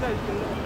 在。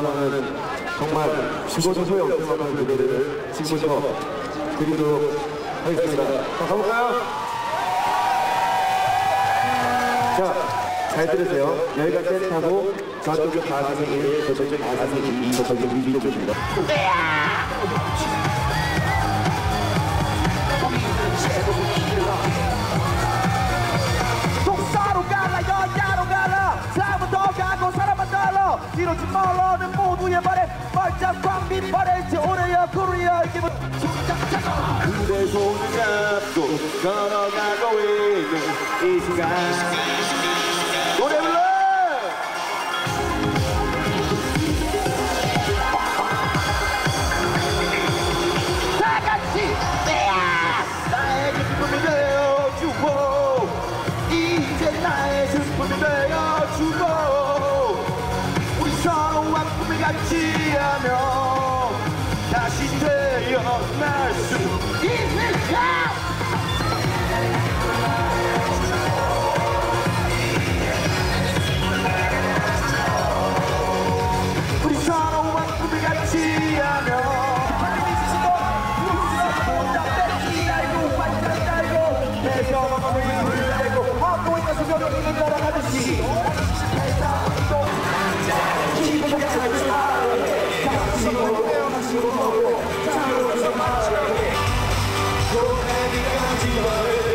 응원하는 정말 죽어도 소용없을 만한 무대를 지금부터 드리도록 하겠습니다. 자, 가볼까요? 자, 잘 들으세요. 여기가 센터고 저쪽이 가슴이 1, 저쪽이 가슴이 2, 저쪽이 위쪽입니다. 이러지 말에 말짝 광비 바래지 오래야 코리아 기분 그대 손을 잡고 걸어가고 있는 이 시간 Don't let me go to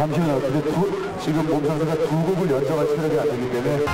잠시만요. 근데 두, 지금 몸 상태가 두 곡을 연주할 체력이 안 되기 때문에.